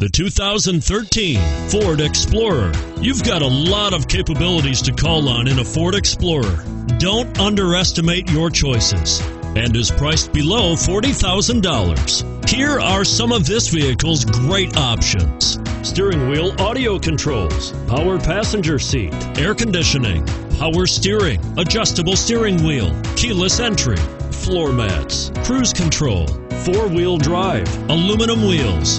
The 2013 Ford Explorer. You've got a lot of capabilities to call on in a Ford Explorer. Don't underestimate your choices and is priced below $40,000. Here are some of this vehicle's great options. Steering wheel audio controls, power passenger seat, air conditioning, power steering, adjustable steering wheel, keyless entry, floor mats, cruise control, four-wheel drive, aluminum wheels.